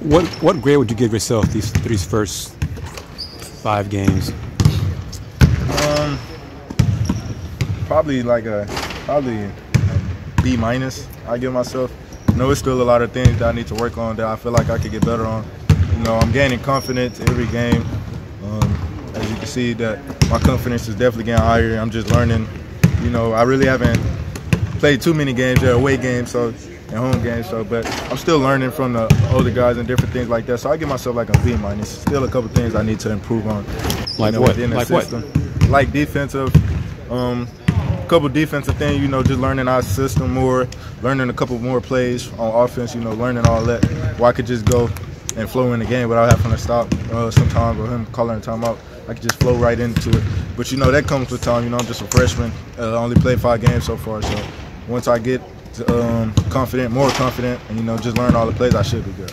What what grade would you give yourself these these first five games? Um, probably like a probably a B minus. I give myself. I know it's still a lot of things that I need to work on that I feel like I could get better on. You know, I'm gaining confidence every game. Um, as you can see, that my confidence is definitely getting higher. I'm just learning. You know, I really haven't played too many games. They're away games, so and home games. So, but I'm still learning from the older guys and different things like that. So I give myself like a B minus. Still a couple things I need to improve on. Like you know, what? Like what? Like defensive. Um, couple defensive things, you know, just learning our system more, learning a couple more plays on offense, you know, learning all that. Where I could just go and flow in the game without having to stop uh, sometimes or him calling a timeout. I could just flow right into it. But you know, that comes with time. You know, I'm just a freshman. Uh, I only played five games so far. So once I get um, confident, more confident, and you know, just learn all the plays, I should be good.